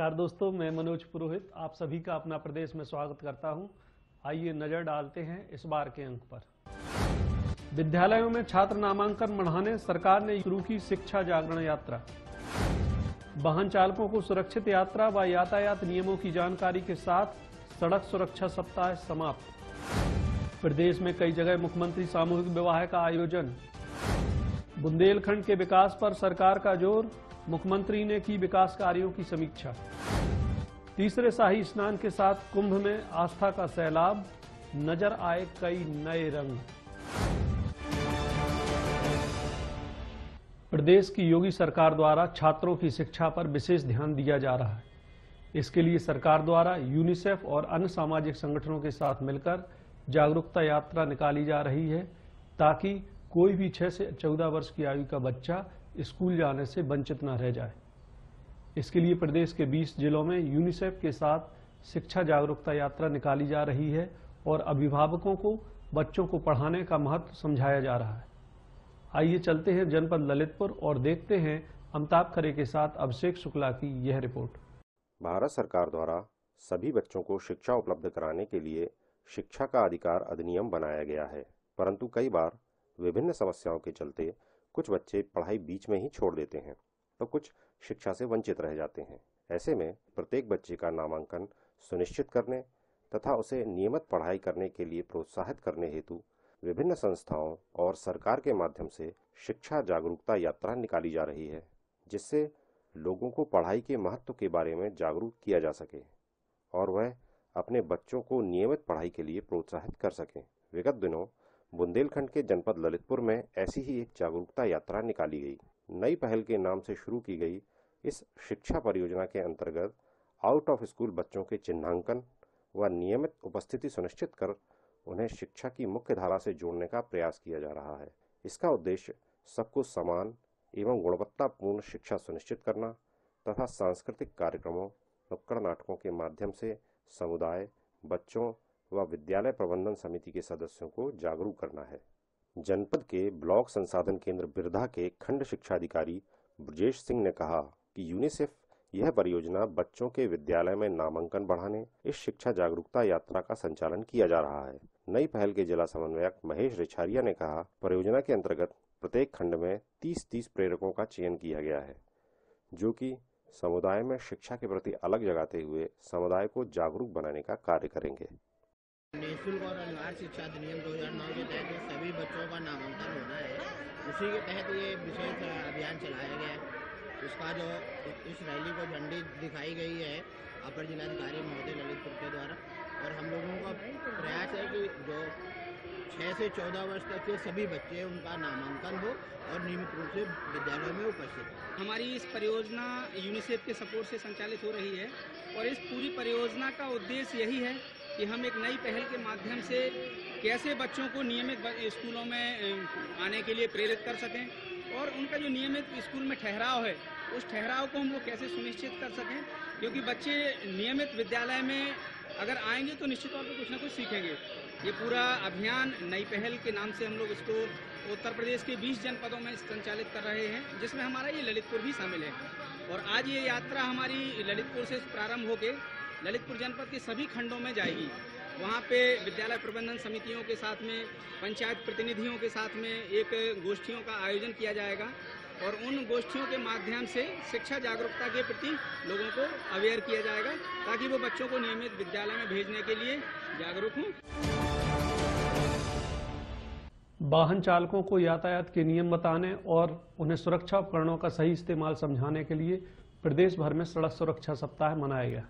नमस्कार दोस्तों, मैं मनोज पुरोहित, आप सभी का अपना प्रदेश में स्वागत करता हूँ। आइए नज़र डालते हैं इस बार के अंक पर। विद्यालयों में छात्र नामांकन बढ़ाने, सरकार ने शुरू की शिक्षा जागरण यात्रा। वाहन चालकों को सुरक्षित यात्रा व यातायात नियमों की जानकारी के साथ सड़क सुरक्षा सप्ताह समाप्त। प्रदेश में कई जगह मुख्यमंत्री सामूहिक विवाह का आयोजन। बुंदेलखंड के विकास पर सरकार का ज़ोर। मुख्यमंत्री ने की विकास कार्यों की समीक्षा। तीसरे शाही स्नान के साथ कुंभ में आस्था का सैलाब, नज़र आए कई नए रंग। प्रदेश की योगी सरकार द्वारा छात्रों की शिक्षा पर विशेष ध्यान दिया जा रहा है। इसके लिए सरकार द्वारा यूनिसेफ और अन्य सामाजिक संगठनों के साथ मिलकर जागरूकता यात्रा निकाली जा रही है, ताकि कोई भी 6 से 14 वर्ष की आयु का बच्चा स्कूल जाने से वंचित न रह जाए। इसके लिए प्रदेश के 20 जिलों में यूनिसेफ के साथ शिक्षा जागरूकता यात्रा निकाली जा रही है और अभिभावकों को, बच्चों को पढ़ाने का महत्व समझाया जा रहा है। आइए चलते हैं जनपद ललितपुर और देखते हैं अमिताभ खरे के साथ अभिषेक शुक्ला की यह रिपोर्ट। भारत सरकार द्वारा सभी बच्चों को शिक्षा उपलब्ध कराने के लिए शिक्षा का अधिकार अधिनियम बनाया गया है, परंतु कई बार विभिन्न समस्याओं के चलते कुछ बच्चे पढ़ाई बीच में ही छोड़ देते हैं तो कुछ शिक्षा से वंचित रह जाते हैं। ऐसे में प्रत्येक बच्चे का नामांकन सुनिश्चित करने तथा उसे नियमित पढ़ाई करने के लिए प्रोत्साहित करने हेतु विभिन्न संस्थाओं और सरकार के माध्यम से शिक्षा जागरूकता यात्रा निकाली जा रही है, जिससे लोगों को पढ़ाई के महत्व के बारे में जागरूक किया जा सके और वह अपने बच्चों को नियमित पढ़ाई के लिए प्रोत्साहित कर सकें। विगत दिनों बुंदेलखंड के जनपद ललितपुर में ऐसी ही एक जागरूकता यात्रा निकाली गई। नई पहल के नाम से शुरू की गई इस शिक्षा परियोजना के अंतर्गत आउट ऑफ़ स्कूल बच्चों के चिन्हांकन व नियमित उपस्थिति सुनिश्चित कर उन्हें शिक्षा की मुख्य धारा से जोड़ने का प्रयास किया जा रहा है। इसका उद्देश्य सबको समान एवं गुणवत्तापूर्ण शिक्षा सुनिश्चित करना तथा सांस्कृतिक कार्यक्रमों, नुक्कड़ नाटकों के माध्यम से समुदाय, बच्चों व विद्यालय प्रबंधन समिति के सदस्यों को जागरूक करना है। जनपद के ब्लॉक संसाधन केंद्र बिरधा के खंड शिक्षा अधिकारी ब्रजेश सिंह ने कहा कि यूनिसेफ यह परियोजना बच्चों के विद्यालय में नामांकन बढ़ाने, इस शिक्षा जागरूकता यात्रा का संचालन किया जा रहा है। नई पहल के जिला समन्वयक महेश रिछारिया ने कहा, परियोजना के अंतर्गत प्रत्येक खंड में 30-30 प्रेरकों का चयन किया गया है, जो कि समुदाय में शिक्षा के प्रति अलग जगाते हुए समुदाय को जागरूक बनाने का कार्य करेंगे। निःशुल्क और अनिवार्य शिक्षा अधिनियम 2009 के तहत सभी बच्चों का नामांकन होना है। उसी के तहत ये विशेष अभियान चलाया गया है। उसका जो इस रैली को झंडी दिखाई गई है, अपर जिलाधिकारी महोदय ललितपुर के द्वारा। और हम लोगों का प्रयास है कि जो छः से चौदह वर्ष तक के सभी बच्चे उनका नामांकन हो और नियमित रूप से विद्यालयों में उपस्थित हमारी इस परियोजना यूनिसेफ के सपोर्ट से संचालित हो रही है और इस पूरी परियोजना का उद्देश्य यही है कि हम एक नई पहल के माध्यम से कैसे बच्चों को नियमित स्कूलों में आने के लिए प्रेरित कर सकें और उनका जो नियमित स्कूल में ठहराव है, उस ठहराव को हम लोग कैसे सुनिश्चित कर सकें? क्योंकि बच्चे नियमित विद्यालय में अगर आएँगे तो निश्चित तौर पर कुछ ना कुछ सीखेंगे। ये पूरा अभियान नई पहल के नाम से हम लोग इसको उत्तर प्रदेश के 20 जनपदों में संचालित कर रहे हैं, जिसमें हमारा ये ललितपुर भी शामिल है। और आज ये यात्रा हमारी ललितपुर से प्रारंभ होकर ललितपुर जनपद के सभी खंडों में जाएगी। वहाँ पे विद्यालय प्रबंधन समितियों के साथ में, पंचायत प्रतिनिधियों के साथ में एक गोष्ठियों का आयोजन किया जाएगा और उन गोष्ठियों के माध्यम से शिक्षा जागरूकता के प्रति लोगों को अवेयर किया जाएगा ताकि वो बच्चों को नियमित विद्यालय में भेजने के लिए जागरूक हों। वाहन चालकों को यातायात के नियम बताने और उन्हें सुरक्षा उपकरणों का सही इस्तेमाल समझाने के लिए प्रदेश भर में सड़क सुरक्षा सप्ताह मनाया गया।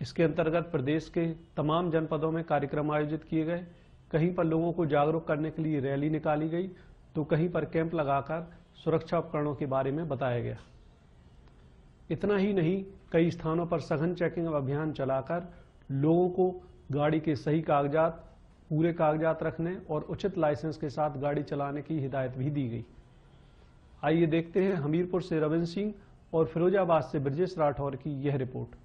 इसके अंतर्गत प्रदेश के तमाम जनपदों में कार्यक्रम आयोजित किए गए। कहीं पर लोगों को जागरूक करने के लिए रैली निकाली गई तो कहीं पर कैंप लगाकर सुरक्षा उपकरणों के बारे में बताया गया। इतना ही नहीं, कई स्थानों पर सघन चेकिंग अभियान चलाकर लोगों को गाड़ी के सही कागजात, पूरे कागजात रखने और उचित लाइसेंस के साथ गाड़ी चलाने की हिदायत भी दी गई। आइए देखते हैं हमीरपुर से रविंद्र सिंह और फिरोजाबाद से ब्रजेश राठौर की यह रिपोर्ट।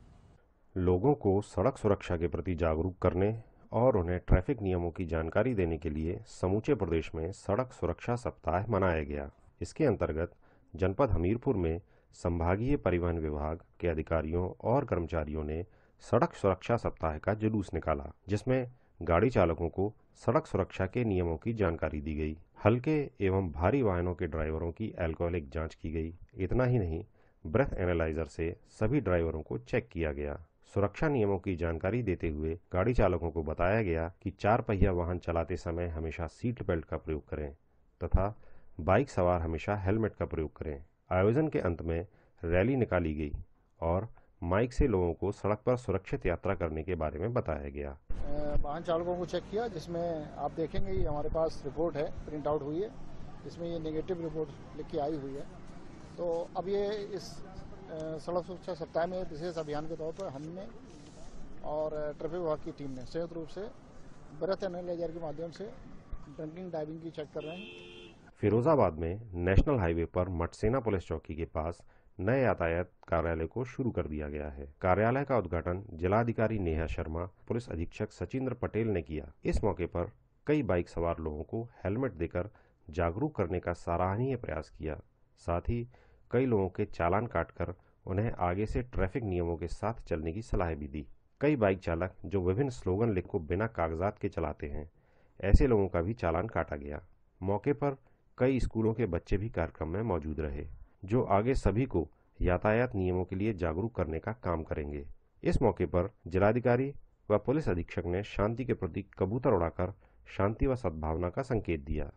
लोगों को सड़क सुरक्षा के प्रति जागरूक करने और उन्हें ट्रैफ़िक नियमों की जानकारी देने के लिए समूचे प्रदेश में सड़क सुरक्षा सप्ताह मनाया गया। इसके अंतर्गत जनपद हमीरपुर में संभागीय परिवहन विभाग के अधिकारियों और कर्मचारियों ने सड़क सुरक्षा सप्ताह का जुलूस निकाला, जिसमें गाड़ी चालकों को सड़क सुरक्षा के नियमों की जानकारी दी गई। हल्के एवं भारी वाहनों के ड्राइवरों की अल्कोहलिक जाँच की गई। इतना ही नहीं, ब्रेथ एनालाइजर से सभी ड्राइवरों को चेक किया गया। सुरक्षा नियमों की जानकारी देते हुए गाड़ी चालकों को बताया गया कि चार पहिया वाहन चलाते समय हमेशा सीट बेल्ट का प्रयोग करें तथा बाइक सवार हमेशा हेलमेट का प्रयोग करें। आयोजन के अंत में रैली निकाली गई और माइक से लोगों को सड़क पर सुरक्षित यात्रा करने के बारे में बताया गया। वाहन चालकों को चेक किया, जिसमें आप देखेंगे ये हमारे पास रिपोर्ट है प्रिंट आउट हुई है इसमें ये नेगेटिव रिपोर्ट लिख के आई हुई है। तो अब ये इस सड़क सुरक्षा सप्ताह में विशेष अभियान के तौर पर हमने और ट्रैफ़िक विभाग की टीम ने संयुक्त रूप से ब्रेथ एनालाइजर के माध्यम से ड्रिंकिंग ड्राइविंग की चेक कर रहे हैं। फिरोजाबाद में नेशनल हाईवे पर मटसेना पुलिस चौकी के पास नए यातायात कार्यालय को शुरू कर दिया गया है। कार्यालय का उद्घाटन जिलाधिकारी नेहा शर्मा, पुलिस अधीक्षक सचिंद्र पटेल ने किया। इस मौके पर कई बाइक सवार लोगों को हेलमेट देकर जागरूक करने का सराहनीय प्रयास किया। साथ ही कई लोगों के चालान काटकर उन्हें आगे से ट्रैफ़िक नियमों के साथ चलने की सलाह भी दी। कई बाइक चालक जो विभिन्न स्लोगन लिख को बिना कागजात के चलाते हैं, ऐसे लोगों का भी चालान काटा गया। मौके पर कई स्कूलों के बच्चे भी कार्यक्रम में मौजूद रहे, जो आगे सभी को यातायात नियमों के लिए जागरूक करने का काम करेंगे। इस मौके पर जिलाधिकारी व पुलिस अधीक्षक ने शांति के प्रति कबूतर उड़ाकर शांति व सद्भावना का संकेत दिया।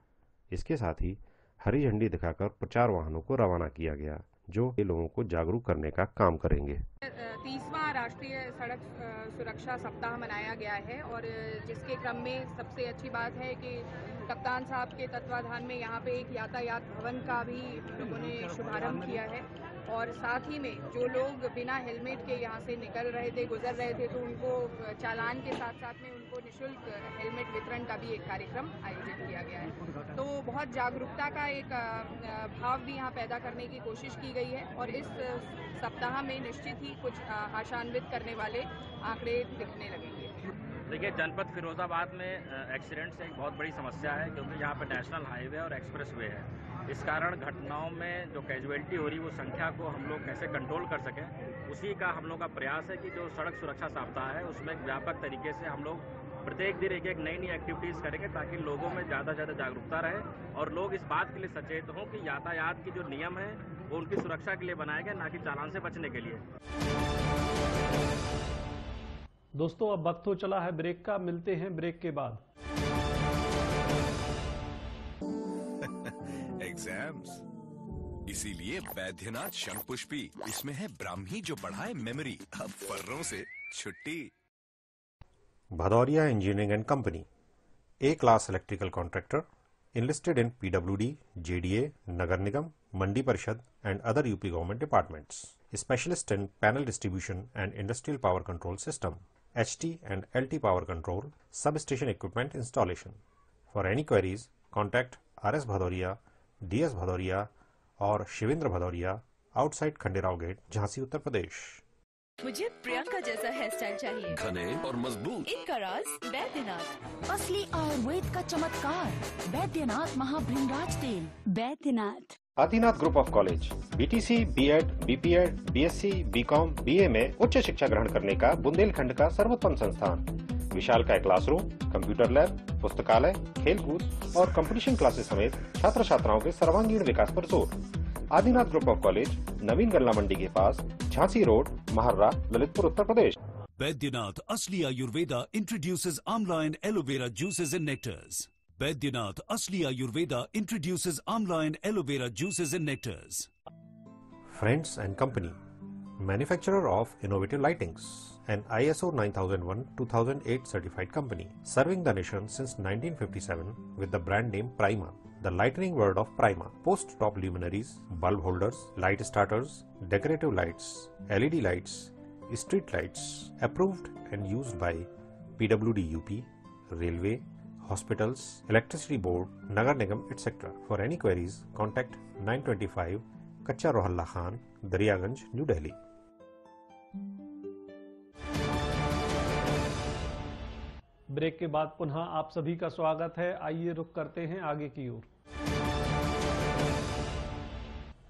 इसके साथ ही हरी झंडी दिखाकर प्रचार वाहनों को रवाना किया गया। जो ये लोगों को जागरूक करने का काम करेंगे। तीसवा राष्ट्रीय सड़क सुरक्षा सप्ताह मनाया गया है और जिसके क्रम में सबसे अच्छी बात है कि कप्तान साहब के तत्वाधान में यहाँ पे एक यातायात भवन का भी लोगों ने शुभारंभ किया है। और साथ ही में जो लोग बिना हेलमेट के यहाँ से निकल रहे थे, गुजर रहे थे तो उनको चालान के साथ साथ में उनको निशुल्क हेलमेट वितरण का भी एक कार्यक्रम आयोजित किया गया है। तो बहुत जागरूकता का एक भाव भी यहाँ पैदा करने की कोशिश की गई है और इस सप्ताह में निश्चित ही कुछ आशान्वित करने वाले आंकड़े दिखने लगेंगे। देखिए, जनपद फिरोजाबाद में एक्सीडेंट से एक बहुत बड़ी समस्या है क्योंकि यहाँ पर नेशनल हाईवे और एक्सप्रेस वे है। इस कारण घटनाओं में जो कैजुअलिटी हो रही वो संख्या को हम लोग कैसे कंट्रोल कर सकें, उसी का हम लोग का प्रयास है कि जो सड़क सुरक्षा सप्ताह है, उसमें व्यापक तरीके से हम लोग प्रत्येक दिन एक एक नई नई एक्टिविटीज़ करेंगे ताकि लोगों में ज़्यादा से ज़्यादा जागरूकता रहे और लोग इस बात के लिए सचेत हों कि यातायात की जो नियम है, वो उनकी सुरक्षा के लिए बनाए गए, ना कि चालान से बचने के लिए। दोस्तों अब वक्त हो चला है ब्रेक का। मिलते हैं ब्रेक के बाद। एग्ज़ाम्स इसीलिए बैद्यनाथ शंखपुष्पी इसमें है ब्राह्मी जो बढ़ाए मेमोरी अब फर्रों से छुट्टी। Bhadoria engineering and company A class electrical contractor enlisted in PWD JDA नगर निगम मंडी परिषद and other UP government department specialist in panel distribution and industrial power control system HT and LT power control, substation equipment installation. For any queries, contact RS Bhadoria, DS Bhadoria और Shivendra Bhadoria outside Khanderao gate Jhansi Uttar Pradesh मुझे प्रियंका जैसा hair style चाहिए। घने और मज़बूत। इनका राज वैद्यनाथ असली आयुर्वेद का चमत्कार वैद्यनाथ महाभृंगराज तेल। Vaidyanath Adinath group of college BTC, BEd, BPEd, BSc, BCom, BA में उच्च शिक्षा ग्रहण करने का बुंदेलखंड का सर्वोत्तम संस्थान। विशाल का क्लासरूम कंप्यूटर लैब पुस्तकालय खेलकूद और कंपटीशन क्लासेस समेत छात्र छात्राओं के सर्वांगीण विकास पर ज़ोर। आदिनाथ ग्रुप ऑफ़ कॉलेज नवीन गल्ला मंडी के पास Jhansi road Mahrra Lalitpur Uttar Pradesh. Ayurveda introduces amla and aloe vera juices and nectars. Baidyanath Asli Ayurveda introduces amla and aloe vera juices and nectars. Friends and Company, manufacturer of innovative lightings, an ISO 9001-2008 certified company, serving the nation since 1957 with the brand name Prima. The lightning word of Prima. Post top luminaries, bulb holders, light starters, decorative lights, LED lights, street lights, approved and used by PWD UP, Railway, hospitals, electricity board, Nagar Nigam, etc. For any queries, contact 925 Kacha Rohalla Khan, Daryaganj, New Delhi. Break के बाद पुनः आप सभी का स्वागत है आइए रुक करते हैं आगे की ओर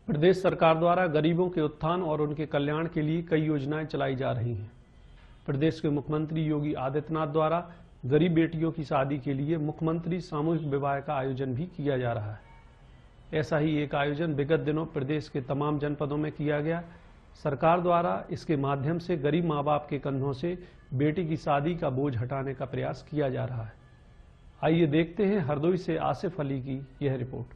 प्रदेश सरकार द्वारा गरीबों के उत्थान और उनके कल्याण के लिए कई योजनाएँ चलाई जा रही हैं प्रदेश के मुख्यमंत्री योगी आदित्यनाथ द्वारा गरीब बेटियों की शादी के लिए मुख्यमंत्री सामूहिक विवाह का आयोजन भी किया जा रहा है। ऐसा ही एक आयोजन विगत दिनों प्रदेश के तमाम जनपदों में किया गया। सरकार द्वारा इसके माध्यम से गरीब माँ बाप के कंधों से बेटी की शादी का बोझ हटाने का प्रयास किया जा रहा है। आइए देखते हैं हरदोई से आसिफ अली की यह रिपोर्ट।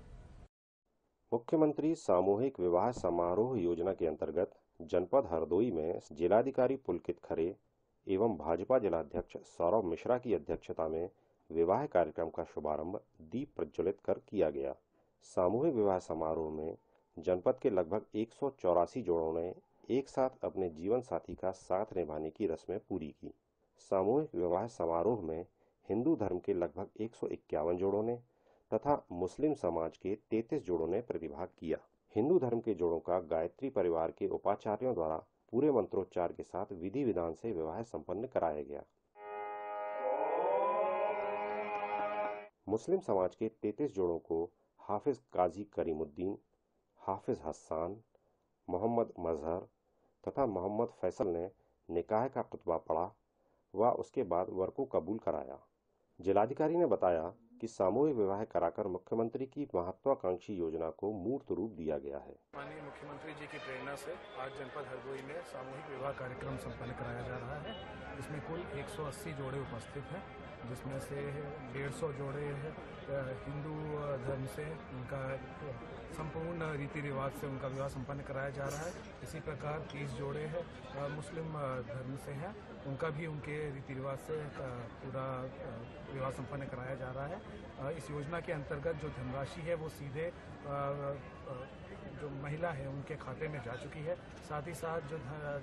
मुख्यमंत्री सामूहिक विवाह समारोह योजना के अंतर्गत जनपद हरदोई में जिलाधिकारी पुलकित खरे एवं भाजपा जिलाध्यक्ष सौरभ मिश्रा की अध्यक्षता में विवाह कार्यक्रम का शुभारंभ दीप प्रज्वलित कर किया गया। सामूहिक विवाह समारोह में जनपद के लगभग एक जोड़ों ने एक साथ अपने जीवन साथी का साथ निभाने की रस्में पूरी की। सामूहिक विवाह समारोह में हिंदू धर्म के लगभग एक जोड़ों ने तथा मुस्लिम समाज के 33 जोड़ों ने प्रतिभाग किया। हिंदू धर्म के जोड़ों का गायत्री परिवार के उपाचार्यों द्वारा पूरे मंत्रोच्चार के साथ विधि विधान से विवाह संपन्न कराया गया। मुस्लिम समाज के 33 जोड़ों को हाफिज काजी करीमुद्दीन, हाफिज हसान मोहम्मद मजहर तथा मोहम्मद फैसल ने निकाह का खुतबा पढ़ा व उसके बाद वर को कबूल कराया। जिलाधिकारी ने बताया कि सामूहिक विवाह कराकर मुख्यमंत्री की महत्वाकांक्षी योजना को मूर्त रूप दिया गया है। माननीय मुख्यमंत्री जी की प्रेरणा से आज जनपद हरदोई में सामूहिक विवाह कार्यक्रम संपन्न कराया जा रहा है। इसमें कुल 180 जोड़े उपस्थित हैं। जिसमें से डेढ़ सौ जोड़े हिंदू धर्म से उनका संपूर्ण रीति रिवाज से उनका विवाह संपन्न कराया जा रहा है। इसी प्रकार तीस जोड़े हैं मुस्लिम धर्म से हैं। उनका भी उनके रीति रिवाज से पूरा विवाह संपन्न कराया जा रहा है। इस योजना के अंतर्गत जो धनराशि है, वो सीधे जो महिला है, उनके खाते में जा चुकी है। साथ ही साथ जो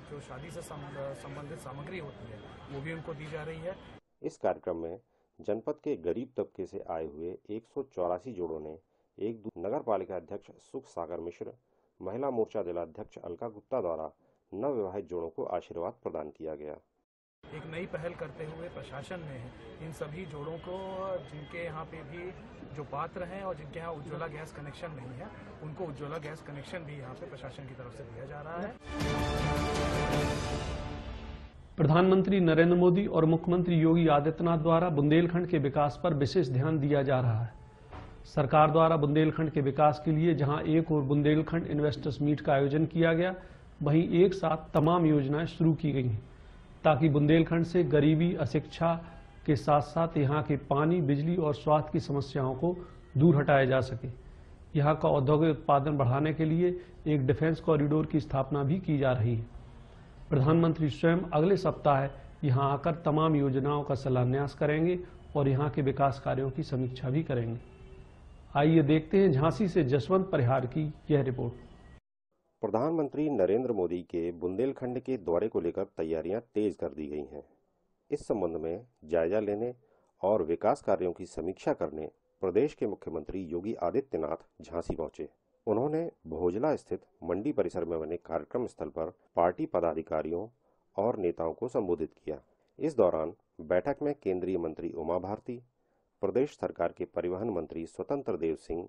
जो शादी से संबंधित सामग्री होती है, वो भी उनको दी जा रही है। इस कार्यक्रम में जनपद के गरीब तबके से आए हुए एक जोड़ों ने एक नगर पालिका अध्यक्ष सुख सागर मिश्र, महिला मोर्चा जिलाध्यक्ष अलका गुप्ता द्वारा नव विवाहित जोड़ों को आशीर्वाद प्रदान किया गया। एक नई पहल करते हुए प्रशासन ने इन सभी जोड़ों को, जिनके यहाँ पे भी जो पात्र हैं और जिनके यहाँ उज्ज्वला गैस कनेक्शन नहीं है, उनको उज्ज्वला गैस कनेक्शन भी यहाँ पे प्रशासन की तरफ़ से दिया जा रहा है। प्रधानमंत्री नरेंद्र मोदी और मुख्यमंत्री योगी आदित्यनाथ द्वारा बुंदेलखंड के विकास पर विशेष ध्यान दिया जा रहा है। सरकार द्वारा बुंदेलखंड के विकास के लिए जहाँ एक और बुंदेलखंड इन्वेस्टर्स मीट का आयोजन किया गया, वहीं एक साथ तमाम योजनाएँ शुरू की गई हैं, ताकि बुंदेलखंड से गरीबी, अशिक्षा के साथ साथ यहाँ के पानी, बिजली और स्वास्थ्य की समस्याओं को दूर हटाया जा सके। यहाँ का औद्योगिक उत्पादन बढ़ाने के लिए एक डिफेंस कॉरिडोर की स्थापना भी की जा रही है। प्रधानमंत्री स्वयं अगले सप्ताह यहाँ आकर तमाम योजनाओं का शिलान्यास करेंगे और यहाँ के विकास कार्यों की समीक्षा भी करेंगे। आइए देखते हैं झांसी से जसवंत परिहार की यह रिपोर्ट। प्रधानमंत्री नरेंद्र मोदी के बुंदेलखंड के दौरे को लेकर तैयारियाँ तेज कर दी गई हैं। इस संबंध में जायजा लेने और विकास कार्यों की समीक्षा करने प्रदेश के मुख्यमंत्री योगी आदित्यनाथ झांसी पहुँचे। उन्होंने भोजला स्थित मंडी परिसर में बने कार्यक्रम स्थल पर पार्टी पदाधिकारियों और नेताओं को संबोधित किया। इस दौरान बैठक में केंद्रीय मंत्री उमा भारती, प्रदेश सरकार के परिवहन मंत्री स्वतंत्र देव सिंह,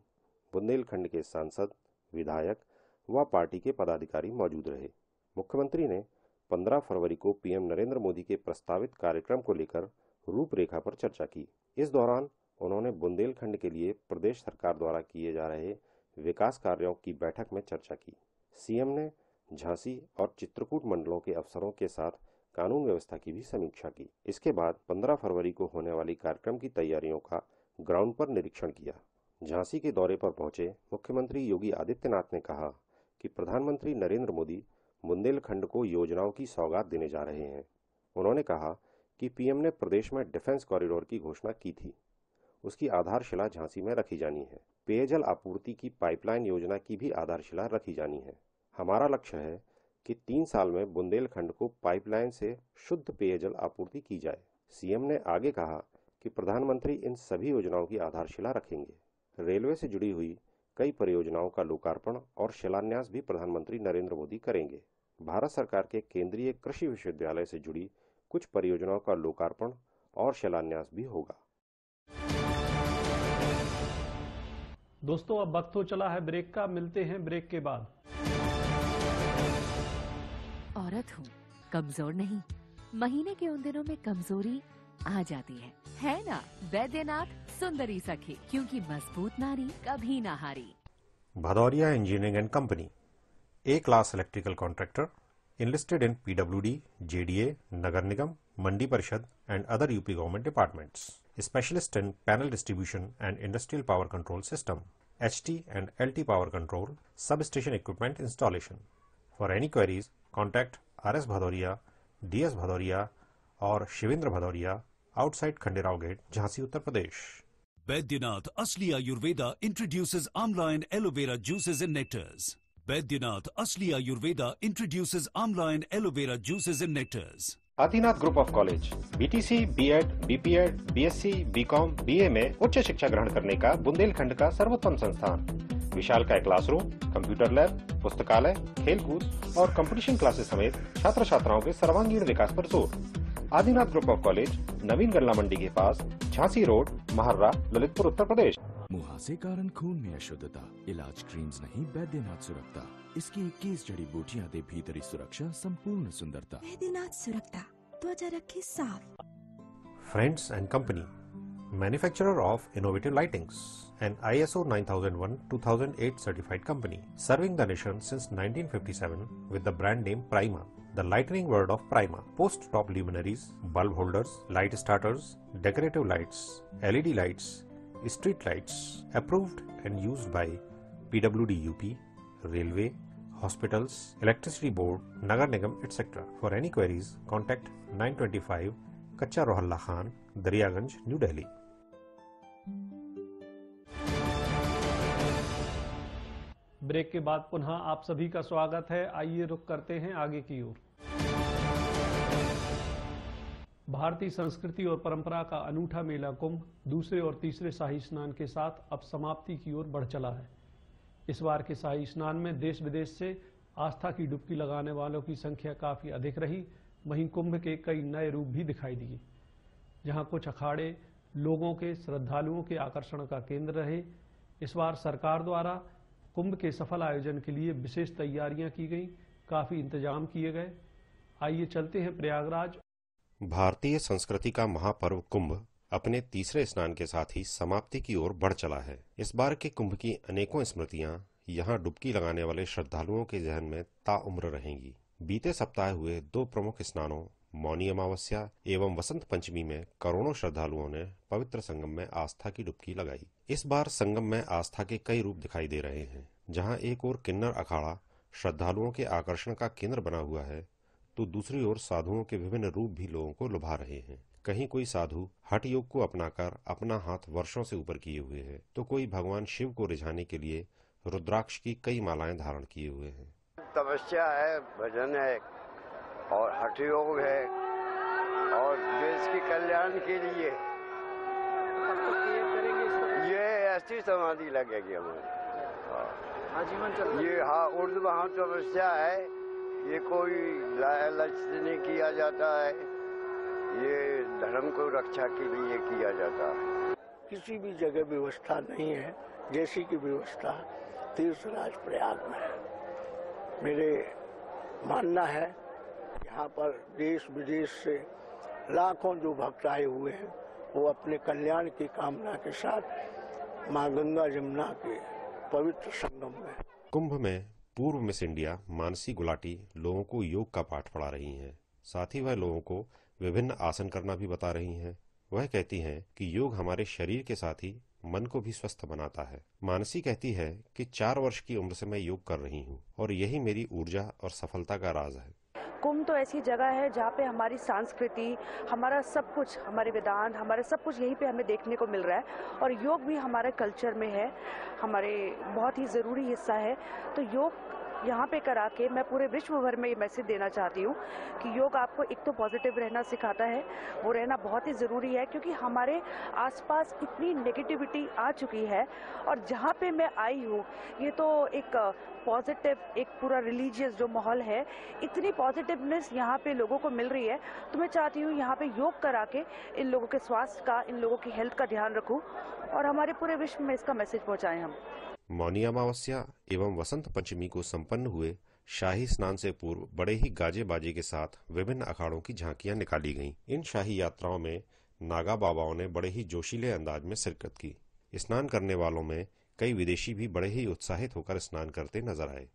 बुंदेलखंड के सांसद, विधायक व पार्टी के पदाधिकारी मौजूद रहे। मुख्यमंत्री ने 15 फरवरी को पीएम नरेंद्र मोदी के प्रस्तावित कार्यक्रम को लेकर रूपरेखा पर चर्चा की। इस दौरान उन्होंने बुंदेलखंड के लिए प्रदेश सरकार द्वारा किए जा रहे विकास कार्यों की बैठक में चर्चा की। सीएम ने झांसी और चित्रकूट मंडलों के अफसरों के साथ कानून व्यवस्था की भी समीक्षा की। इसके बाद 15 फरवरी को होने वाली कार्यक्रम की तैयारियों का ग्राउंड पर निरीक्षण किया। झांसी के दौरे पर पहुँचे मुख्यमंत्री योगी आदित्यनाथ ने कहा कि प्रधानमंत्री नरेंद्र मोदी बुंदेलखंड को योजनाओं की सौगात देने जा रहे हैं। उन्होंने कहा कि पीएम ने प्रदेश में डिफेंस कॉरिडोर की घोषणा की थी। उसकी आधारशिला झांसी में रखी जानी है। पेयजल आपूर्ति की पाइपलाइन योजना की भी आधारशिला रखी जानी है। हमारा लक्ष्य है कि तीन साल में बुंदेलखंड को पाइपलाइन से शुद्ध पेयजल आपूर्ति की जाए। सीएम ने आगे कहा कि प्रधानमंत्री इन सभी योजनाओं की आधारशिला रखेंगे। रेलवे से जुड़ी हुई कई परियोजनाओं का लोकार्पण और शिलान्यास भी प्रधानमंत्री नरेंद्र मोदी करेंगे। भारत सरकार के केंद्रीय कृषि विश्वविद्यालय से जुड़ी कुछ परियोजनाओं का लोकार्पण और शिलान्यास भी होगा। दोस्तों अब वक्त हो चला है ब्रेक का। मिलते हैं ब्रेक के बाद। औरत हूँ कमज़ोर नहीं। महीने के उन दिनों में कमज़ोरी आ जाती है। है ना वैद्यनाथ सुंदरी सखी? क्योंकि मज़बूत नारी कभी ना हारी। Bhadoria engineering and company A class electrical contractor enlisted in PWD, JDA, Nagar Nigam, Mandi Parishad and other UP government departments. a specialist in panel distribution and industrial power control system, HT and LT power control, substation equipment installation. For any queries, contact RS Bhadoria, DS Bhadoria or Shivendra Bhadoria outside Khandirao Gate, Jhansi, Uttar Pradesh. Baidyanath Asli Ayurveda introduces amla and aloe vera juices and nectars. Baidyanath Asli Ayurveda introduces amla and aloe vera juices and nectars. Adinath group of college BTC, BEd, BPEd, BSc, BCom, BA में उच्च शिक्षा ग्रहण करने का बुंदेलखंड का सर्वोत्तम संस्थान। विशाल का क्लासरूम कंप्यूटर लैब पुस्तकालय खेलकूद और कंपटीशन क्लासेस समेत छात्र छात्राओं के सर्वांगीण विकास पर ज़ोर। आदिनाथ ग्रुप ऑफ़ कॉलेज नवीन गल्ला मंडी के पास झांसी रोड महर्रा ललितपुर उत्तर प्रदेश। मुहासे कारण खून में अशुद्धता इलाज क्रीम्स नहीं बैद्यनाथ सुरक्षा। इसकी इक्कीस जड़ी बूटियाँ दे भीतरी सुरक्षा संपूर्ण सुंदरता। बैद्यनाथ सुरक्षा त्वचा रखे साफ़। Friends and company manufacturer of innovative lighting an I S O certified company serving the nation since 1957 with the brand name Prima the lightning world of Prima post top luminaries bulb holders light starters decorative lights LED lights street lights approved and use by PWD UP railway hospitals electricity board Nagar Nigam etcetera for any queries contact nine twenty five Kucha Rohilla Khan Daryaganj New Delhi break के बाद पुनः आप सभी का स्वागत है। आइए रुक करते हैं आगे की ओर। भारतीय संस्कृति और परंपरा का अनूठा मेला कुंभ दूसरे और तीसरे शाही स्नान के साथ अब समाप्ति की ओर बढ़ चला है। इस बार के शाही स्नान में देश विदेश से आस्था की डुबकी लगाने वालों की संख्या काफ़ी अधिक रही। वहीं कुंभ के कई नए रूप भी दिखाई दिए, जहाँ कुछ अखाड़े लोगों के श्रद्धालुओं के आकर्षण का केंद्र रहे। इस बार सरकार द्वारा कुंभ के सफल आयोजन के लिए विशेष तैयारियाँ की गई, काफ़ी इंतज़ाम किए गए। आइए चलते हैं प्रयागराज भारतीय संस्कृति का महापर्व कुंभ अपने तीसरे स्नान के साथ ही समाप्ति की ओर बढ़ चला है। इस बार के कुंभ की अनेकों स्मृतियाँ यहाँ डुबकी लगाने वाले श्रद्धालुओं के जहन में ताउम्र रहेंगी। बीते सप्ताह हुए दो प्रमुख स्नानों, मौनी अमावस्या एवं वसंत पंचमी में करोड़ों श्रद्धालुओं ने पवित्र संगम में आस्था की डुबकी लगाई। इस बार संगम में आस्था के कई रूप दिखाई दे रहे हैं, जहाँ एक ओर किन्नर अखाड़ा श्रद्धालुओं के आकर्षण का केंद्र बना हुआ है तो दूसरी ओर साधुओं के विभिन्न रूप भी लोगों को लुभा रहे हैं। कहीं कोई साधु हठ योग को अपनाकर अपना हाथ वर्षों से ऊपर किए हुए है तो कोई भगवान शिव को रिझाने के लिए रुद्राक्ष की कई मालाएँ धारण किए हुए हैं। तपस्या है भजन है और हठ योग है और देश के कल्याण के लिए ये ऐसी समाधि लगेगी हमारी। आजीवन ये हाँ उर्द वहाँ तपस्या है ये कोई लालच से नहीं किया जाता है। ये धर्म को रक्षा के लिए किया जाता है। किसी भी जगह व्यवस्था नहीं है जैसी की व्यवस्था तीर्थराज प्रयाग में है। मेरे मानना है यहाँ पर देश विदेश से लाखों जो भक्त आए हुए हैं वो अपने कल्याण की कामना के साथ माँ गंगा जमुना के पवित्र संगम में कुंभ में पूर्व मिस इंडिया, मानसी गुलाटी, लोगों को योग का पाठ पढ़ा रही हैं। साथ ही वह लोगों को विभिन्न आसन करना भी बता रही हैं। वह कहती हैं कि योग हमारे शरीर के साथ ही मन को भी स्वस्थ बनाता है। मानसी कहती है कि चार वर्ष की उम्र से मैं योग कर रही हूँ और यही मेरी ऊर्जा और सफलता का राज है। कुंभ तो ऐसी जगह है जहाँ पे हमारी संस्कृति, हमारा सब कुछ, हमारे वेदांत, हमारे सब कुछ यहीं पे हमें देखने को मिल रहा है और योग भी हमारे कल्चर में है, हमारे बहुत ही ज़रूरी हिस्सा है। तो योग यहाँ पे करा के मैं पूरे विश्व भर में ये मैसेज देना चाहती हूँ कि योग आपको एक तो पॉजिटिव रहना सिखाता है, वो रहना बहुत ही ज़रूरी है क्योंकि हमारे आसपास इतनी नेगेटिविटी आ चुकी है और जहाँ पे मैं आई हूँ, ये तो एक पॉजिटिव एक पूरा रिलीजियस जो माहौल है, इतनी पॉजिटिवनेस यहाँ पे लोगों को मिल रही है। तो मैं चाहती हूँ यहाँ पे योग करा के इन लोगों के स्वास्थ्य का, इन लोगों की हेल्थ का ध्यान रखूँ और हमारे पूरे विश्व में इसका मैसेज पहुँचाएँ हम। मौनी अमावस्या एवं वसंत पंचमी को संपन्न हुए शाही स्नान से पूर्व बड़े ही गाजे बाजे के साथ विभिन्न अखाड़ों की झांकियाँ निकाली गईं। इन शाही यात्राओं में नागा बाबाओं ने बड़े ही जोशीले अंदाज में शिरकत की। स्नान करने वालों में कई विदेशी भी बड़े ही उत्साहित होकर स्नान करते नज़र आए।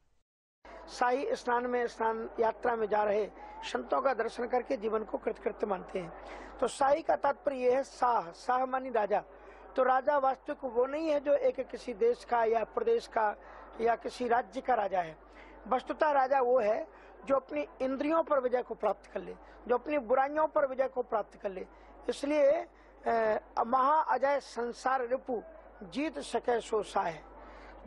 शाही स्नान में, स्नान यात्रा में जा रहे संतों का दर्शन करके जीवन को कृतकृत्य मानते हैं। तो शाही का तात्पर्य है शाह शाह मानी राजा। तो राजा वास्तविक वो नहीं है जो एक किसी देश का या प्रदेश का या किसी राज्य का राजा है। वस्तुतः राजा वो है जो अपनी इंद्रियों पर विजय को प्राप्त कर ले, जो अपनी बुराइयों पर विजय को प्राप्त कर ले। इसलिए महा अजय संसार रिपु जीत सके सो है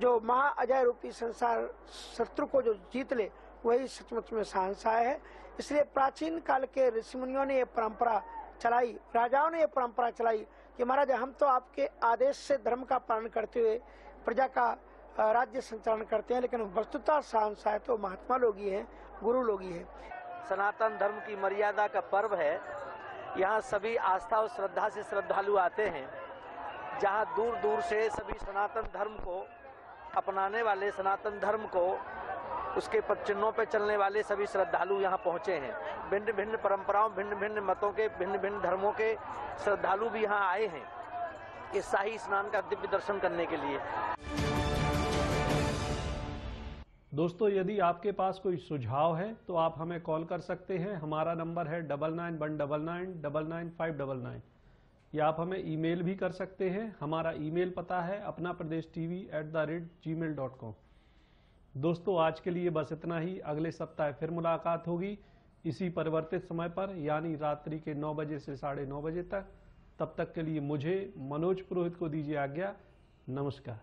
जो महा अजय रूपी संसार शत्रु को जो जीत ले, वही सचमुच में सहनसाय है। इसलिए प्राचीन काल के ऋषि मुनियों ने यह परंपरा चलाई, राजाओं ने यह परंपरा चलाई कि महाराज, हम तो आपके आदेश से धर्म का पालन करते हुए प्रजा का राज्य संचालन करते हैं, लेकिन वस्तुता सहनसाय तो महात्मा लोग ही है, गुरु लोग ही है। सनातन धर्म की मर्यादा का पर्व है। यहाँ सभी आस्था और श्रद्धा से श्रद्धालु आते हैं। जहाँ दूर दूर से सभी सनातन धर्म को अपनाने वाले सनातन धर्म को उसके चिन्हों पे चलने वाले सभी श्रद्धालु यहाँ पहुँचे हैं। भिन्न भिन्न परंपराओं भिन्न भिन्न मतों के भिन्न भिन्न धर्मों के श्रद्धालु भी यहाँ आए हैं इस शाही स्नान का दिव्य दर्शन करने के लिए। दोस्तों, यदि आपके पास कोई सुझाव है तो आप हमें कॉल कर सकते हैं। हमारा नंबर है double nine one double nine double nine five double nine. या आप हमें ईमेल भी कर सकते हैं। हमारा ईमेल पता है अपना Pradesh TV at the rate Gmail dot com दोस्तों, आज के लिए बस इतना ही। अगले सप्ताह फिर मुलाकात होगी इसी परिवर्तित समय पर, यानी रात्रि के नौ बजे से साढ़े नौ बजे तक। तब तक के लिए मुझे मनोज पुरोहित को दीजिए आज्ञा। नमस्कार।